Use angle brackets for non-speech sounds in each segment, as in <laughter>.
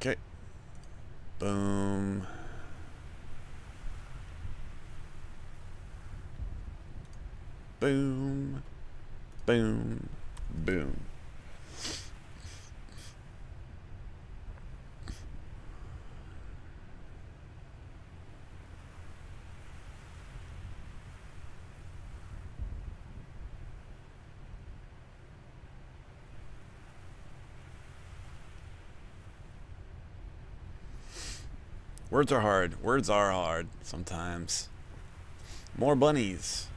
Okay. Um, boom. Boom. Boom. Boom. Words are hard. Words are hard sometimes. More bunnies.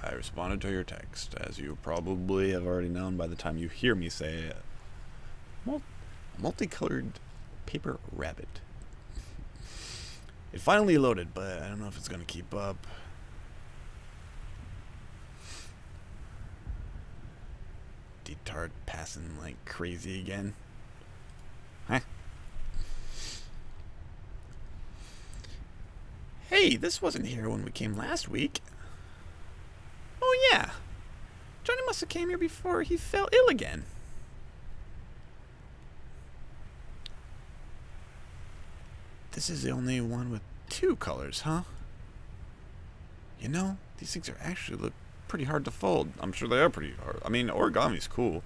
I responded to your text, as you probably have already known by the time you hear me say it. Mul multicolored paper rabbit. It finally loaded, but I don't know if it's going to keep up. Detard passing like crazy again. Hey, this wasn't here when we came last week. Oh yeah. Johnny must have came here before he fell ill again. This is the only one with two colors, huh? You know, these things are actually look pretty hard to fold. I'm sure they are pretty hard. I mean, origami's cool.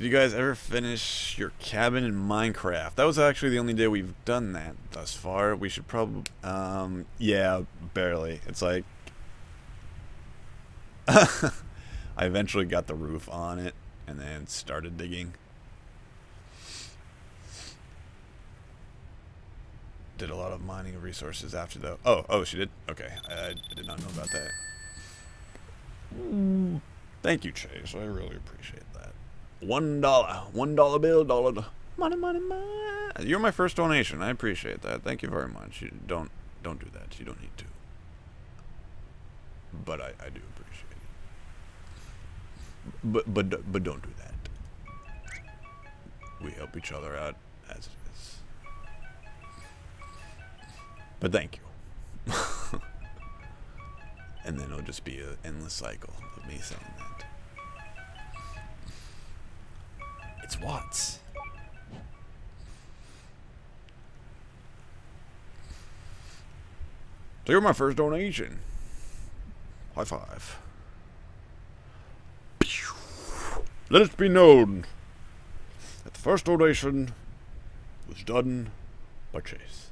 Did you guys ever finish your cabin in Minecraft? That was actually the only day we've done that thus far. We should probably, um, yeah, barely. It's like, <laughs> I eventually got the roof on it and then started digging. Did a lot of mining resources after though. Oh, oh, she did? Okay, I, I did not know about that. Thank you, Chase. I really appreciate that. One dollar. One dollar bill, dollar. Money, money, money. You're my first donation. I appreciate that. Thank you very much. You don't don't do that. You don't need to. But I, I do appreciate it. But but but don't do that. We help each other out as it is. But thank you. <laughs> and then it'll just be an endless cycle of me saying that. It's Watts. So you're my first donation. High five. Let it be known that the first donation was done by Chase.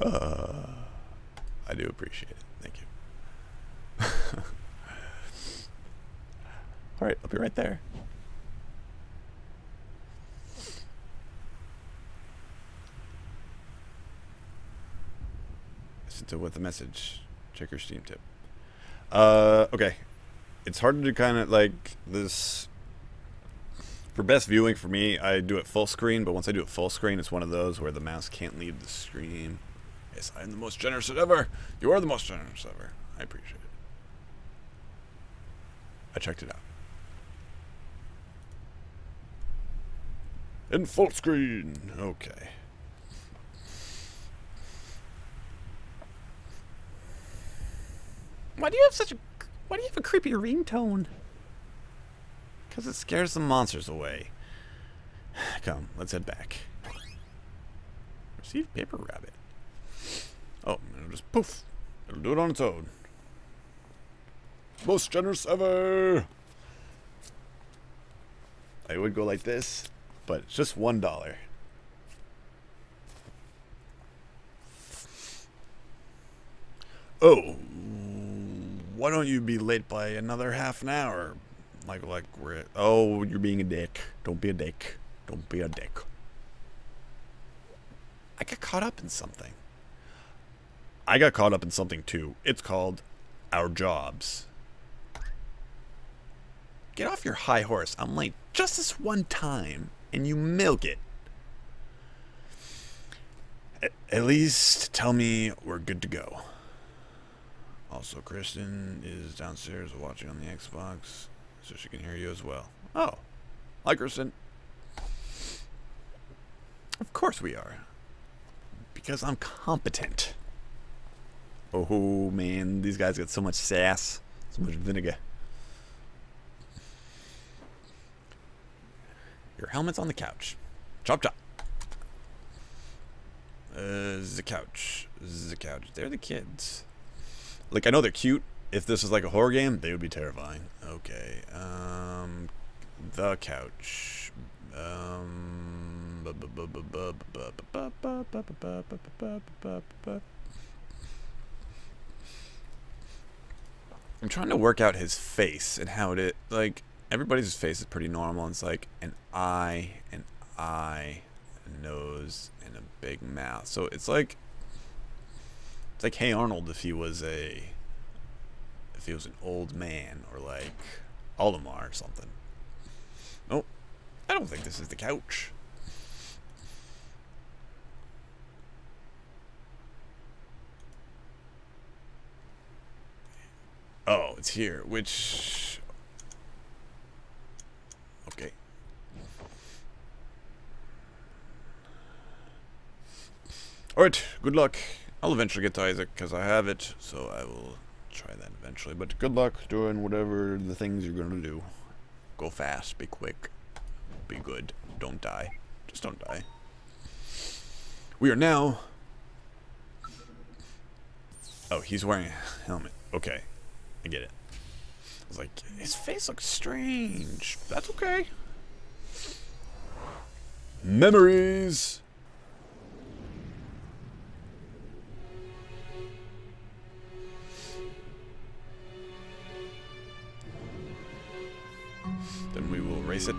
Uh, I do appreciate it. Thank you. <laughs> All right, I'll be right there. Sent it with a message. Check your Steam tip. Uh, okay. It's hard to kind of like this. For best viewing for me, I do it full screen, but once I do it full screen, it's one of those where the mouse can't leave the screen. Yes, I am the most generous ever. You are the most generous ever. I appreciate it. I checked it out. In full screen. Okay. Why do you have such a why do you have a creepy ringtone? Because it scares the monsters away. <sighs> Come, let's head back. Receive paper rabbit. Oh, it'll just poof. It'll do it on its own. Most generous ever. I would go like this, but it's just one dollar. Oh, why don't you be late by another half an hour? Like, like we're oh, you're being a dick. Don't be a dick. Don't be a dick. I got caught up in something. I got caught up in something too. It's called our jobs. Get off your high horse. I'm late just this one time, and you milk it. At, least tell me we're good to go. Also, Kristen is downstairs watching on the Xbox, so she can hear you as well. Oh, Hi, Kristen. Of course we are. Because I'm competent. Oh man, these guys got so much sass, so much vinegar. Your helmet's on the couch. Chop chop. Uh, the couch. The couch. They're the kids. Like, I know they're cute. If this was like a horror game, they would be terrifying. Okay. Um, the couch. Um, I'm trying to work out his face and how it like everybody's face is pretty normal. It's like an eye, an eye, a nose, and a big mouth. So it's like it's like Hey Arnold if he was a if he was an old man or like Olimar or something. Oh, I don't think this is the couch. Oh, it's here, which... Okay. Alright, good luck. I'll eventually get to Isaac, because I have it, so I will try that eventually. But good luck doing whatever the things you're going to do. Go fast, be quick, be good, don't die. Just don't die. We are now... Oh, he's wearing a helmet. Okay. I get it. I was like, his face looks strange. That's okay. Memories! Then we will erase it.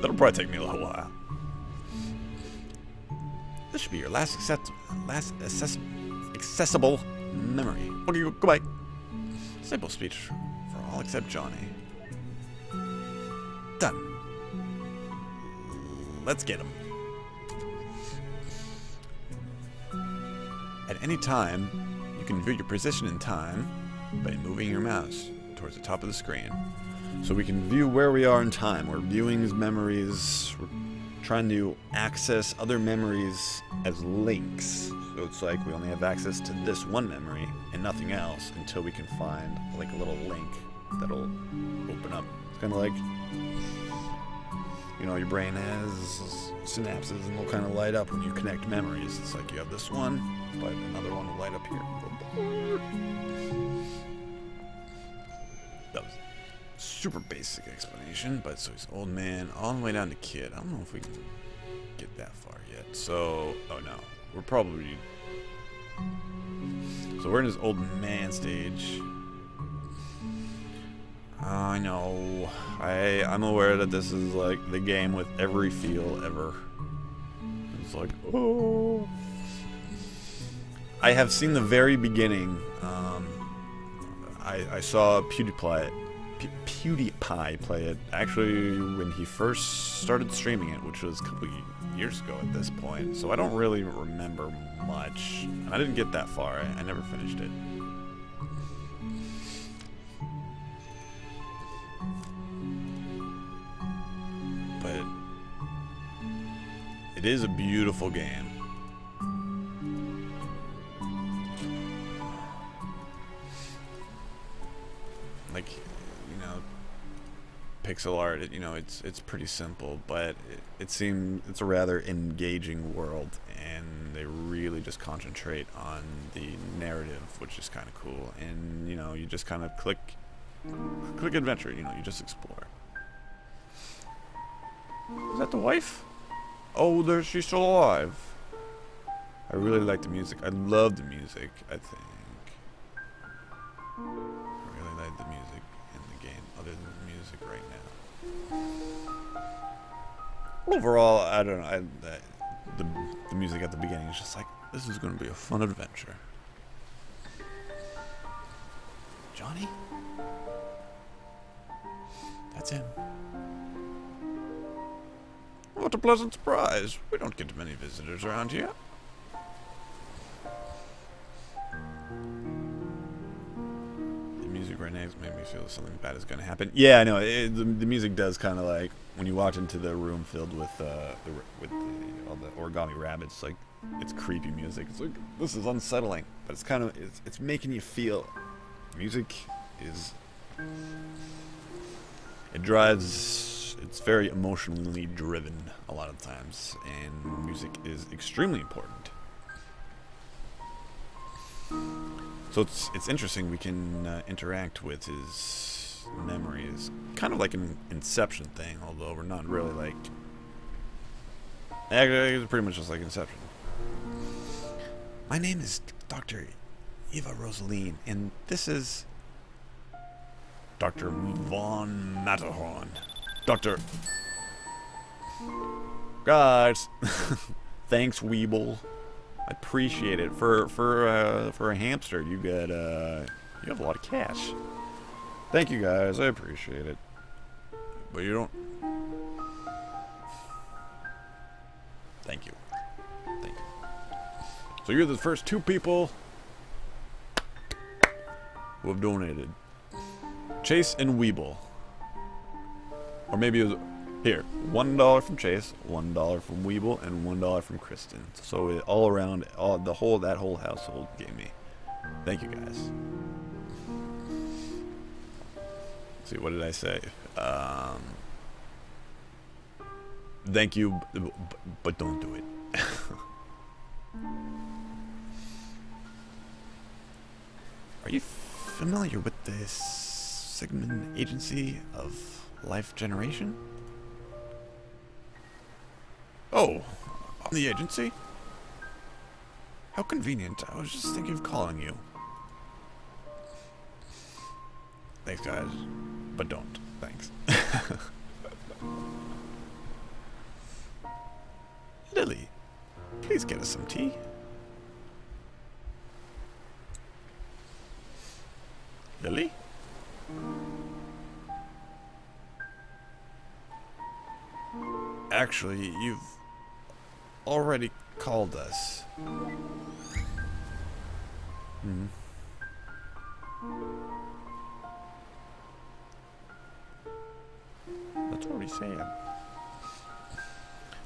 That'll probably take me a little while. This should be your last accept last access accessible memory. Okay, goodbye. Simple speech for all except Johnny. Done. Let's get him. At any time, you can view your position in time by moving your mouse towards the top of the screen. So we can view where we are in time. We're viewing memories. Trying to access other memories as links. So it's like we only have access to this one memory and nothing else until we can find like a little link that'll open up. It's kind of like, you know, your brain has synapses and they'll kind of light up when you connect memories. It's like you have this one, but another one will light up here. That was super basic explanation, but so he's old man all the way down to kid. I don't know if we can get that far yet. So, oh no, we're probably... So we're in his old man stage. I know. I, I'm aware that this is like the game with every feel ever. It's like, oh. I have seen the very beginning. Um, I, I saw PewDiePie, PewDiePie play it actually when he first started streaming it, which was a couple years ago at this point. So I don't really remember much. And I didn't get that far. I, I never finished it. But it is a beautiful game. Pixel art, it, you know, it's it's pretty simple, but it, it seems it's a rather engaging world, and they really just concentrate on the narrative, which is kind of cool. And you know, you just kind of click, click adventure. You know, you just explore. Is that the wife? Oh, there she's still alive. I really like the music. I love the music. I think. Overall, I don't know. I, I, the the music at the beginning is just like this is going to be a fun adventure. Johnny? That's him. What a pleasant surprise. We don't get many visitors around here. Right names made me feel something bad is going to happen. Yeah, I know. It, the, the music does kind of like when you walk into the room filled with uh, the, with the, all the origami rabbits. Like it's creepy music. It's like this is unsettling, but it's kind of it's, it's making you feel. Music is it drives. It's very emotionally driven a lot of times, and music is extremely important. So it's it's interesting we can uh, interact with his memories, kind of like an Inception thing, although we're not really like. Actually, it's pretty much just like Inception. My name is Dr. Eva Rosalene, and this is Dr. Von Matterhorn. Dr. Guys, <laughs> thanks, Weeble. I appreciate it. For for uh, for a hamster, you get uh, you have a lot of cash. Thank you guys. I appreciate it. But you don't. Thank you. Thank you. So you're the first two people who have donated. Chase and Weeble. Or maybe it was here, one dollar from Chase, one dollar from Weeble, and one dollar from Kristen. So it, all around, all the whole that whole household gave me. Thank you guys. Let's see, what did I say? Um, thank you, but don't do it. <laughs> Are you familiar with this Sigmund Agency of Life Generation? Oh, the agency? How convenient. I was just thinking of calling you. Thanks, guys. But don't. Thanks. <laughs> Lily, please get us some tea. Lily? Actually, you've already called us. Hmm. That's what he's saying.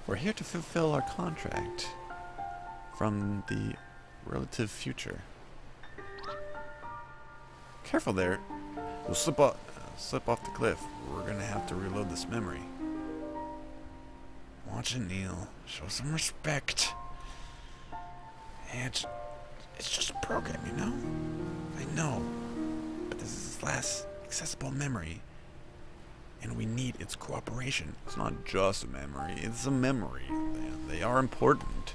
We're here to fulfill our contract from the relative future. Careful there. You'll slip off, slip off the cliff. We're gonna have to reload this memory. Watch it, Neil. Show some respect. It's, it's just a program, you know? I know. But this is his last accessible memory. And we need its cooperation. It's not just a memory, it's a memory. They, they are important.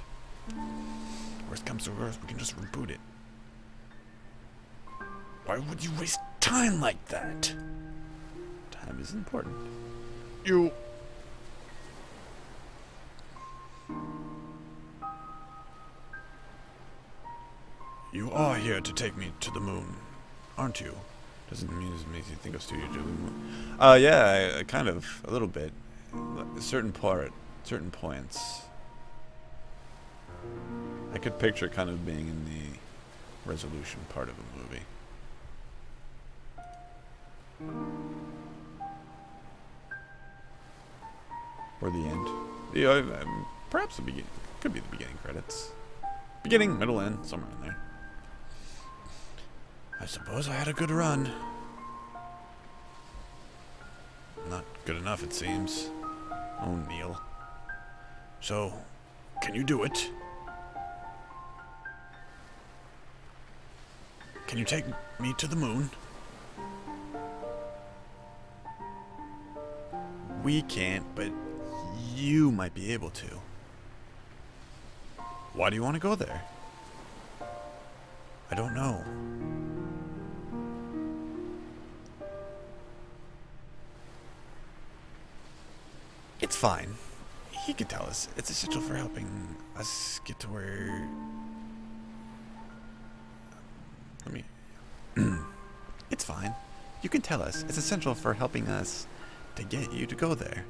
Worst comes to worst, we can just reboot it. Why would you waste time like that? Time is important. You You are here to take me to the moon, aren't you? Doesn't mean it makes you think of Studio Ghibli. Uh, yeah, I, kind of, a little bit. A certain part, certain points. I could picture kind of being in the resolution part of a movie. Or the end. Yeah, perhaps the beginning. Could be the beginning credits. Beginning, middle, end, somewhere in there. I suppose I had a good run. Not good enough, it seems. Oh, Neil. So, can you do it? Can you take me to the moon? We can't, but you might be able to. Why do you want to go there? I don't know. It's fine. He can tell us. It's essential for helping us get to where... Let me... <clears throat> it's fine. You can tell us. It's essential for helping us to get you to go there.